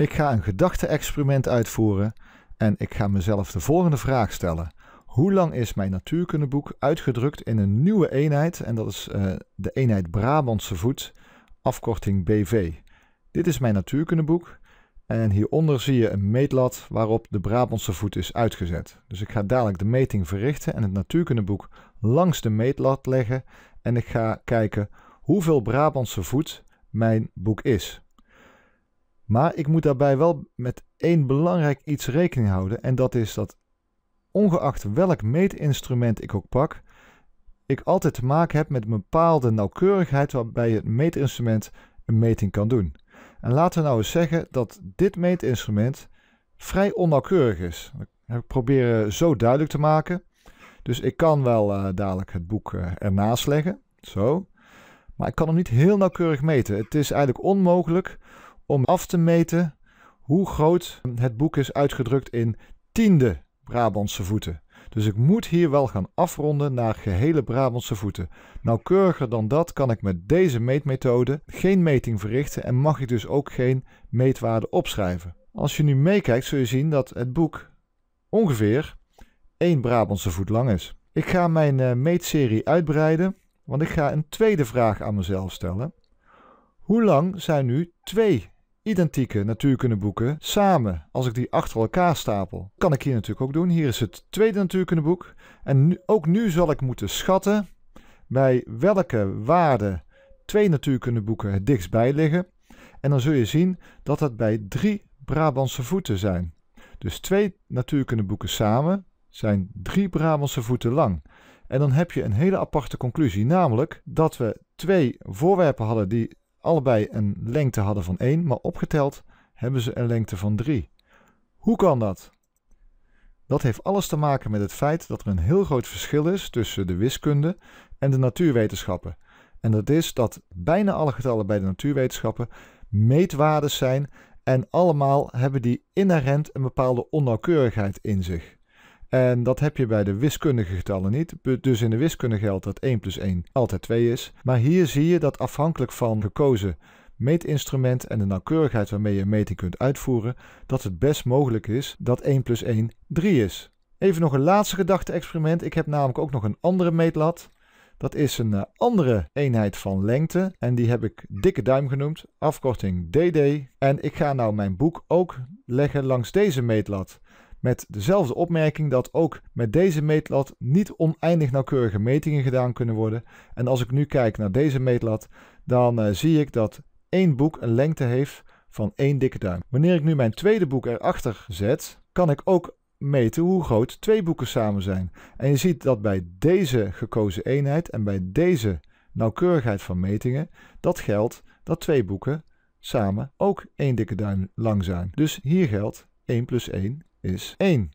Ik ga een gedachte-experiment uitvoeren en ik ga mezelf de volgende vraag stellen. Hoe lang is mijn natuurkundeboek uitgedrukt in een nieuwe eenheid? En dat is uh, de eenheid Brabantse voet, afkorting BV. Dit is mijn natuurkundeboek en hieronder zie je een meetlat waarop de Brabantse voet is uitgezet. Dus ik ga dadelijk de meting verrichten en het natuurkundeboek langs de meetlat leggen en ik ga kijken hoeveel Brabantse voet mijn boek is. Maar ik moet daarbij wel met één belangrijk iets rekening houden. En dat is dat ongeacht welk meetinstrument ik ook pak, ik altijd te maken heb met een bepaalde nauwkeurigheid waarbij het meetinstrument een meting kan doen. En laten we nou eens zeggen dat dit meetinstrument vrij onnauwkeurig is. Ik probeer zo duidelijk te maken. Dus ik kan wel uh, dadelijk het boek uh, ernaast leggen, zo. Maar ik kan hem niet heel nauwkeurig meten. Het is eigenlijk onmogelijk om af te meten hoe groot het boek is uitgedrukt in tiende Brabantse voeten. Dus ik moet hier wel gaan afronden naar gehele Brabantse voeten. Nauwkeuriger dan dat kan ik met deze meetmethode geen meting verrichten en mag ik dus ook geen meetwaarde opschrijven. Als je nu meekijkt zul je zien dat het boek ongeveer 1 Brabantse voet lang is. Ik ga mijn uh, meetserie uitbreiden, want ik ga een tweede vraag aan mezelf stellen. Hoe lang zijn nu twee identieke natuurkundeboeken samen, als ik die achter elkaar stapel. Kan ik hier natuurlijk ook doen. Hier is het tweede natuurkundeboek. En nu, ook nu zal ik moeten schatten bij welke waarde twee natuurkundeboeken het dichtst bij liggen. En dan zul je zien dat het bij drie Brabantse voeten zijn. Dus twee natuurkundeboeken samen zijn drie Brabantse voeten lang. En dan heb je een hele aparte conclusie, namelijk dat we twee voorwerpen hadden die allebei een lengte hadden van 1, maar opgeteld hebben ze een lengte van 3. Hoe kan dat? Dat heeft alles te maken met het feit dat er een heel groot verschil is tussen de wiskunde en de natuurwetenschappen. En dat is dat bijna alle getallen bij de natuurwetenschappen meetwaardes zijn en allemaal hebben die inherent een bepaalde onnauwkeurigheid in zich. En dat heb je bij de wiskundige getallen niet. Dus in de wiskunde geldt dat 1 plus 1 altijd 2 is. Maar hier zie je dat afhankelijk van gekozen meetinstrument en de nauwkeurigheid waarmee je een meting kunt uitvoeren, dat het best mogelijk is dat 1 plus 1 3 is. Even nog een laatste gedachte-experiment. Ik heb namelijk ook nog een andere meetlat. Dat is een uh, andere eenheid van lengte en die heb ik dikke duim genoemd, afkorting DD. En ik ga nou mijn boek ook leggen langs deze meetlat. Met dezelfde opmerking dat ook met deze meetlat niet oneindig nauwkeurige metingen gedaan kunnen worden. En als ik nu kijk naar deze meetlat, dan uh, zie ik dat één boek een lengte heeft van één dikke duim. Wanneer ik nu mijn tweede boek erachter zet, kan ik ook meten hoe groot twee boeken samen zijn. En je ziet dat bij deze gekozen eenheid en bij deze nauwkeurigheid van metingen, dat geldt dat twee boeken samen ook één dikke duim lang zijn. Dus hier geldt 1 plus 1 is 1.